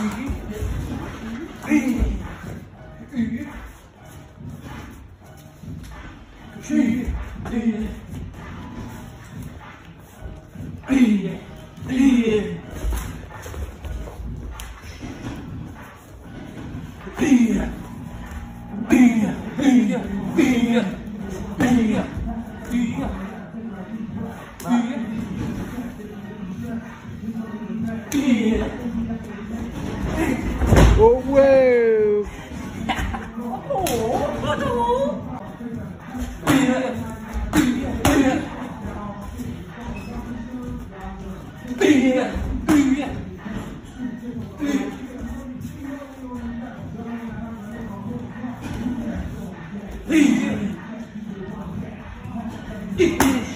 โ Oh Leave.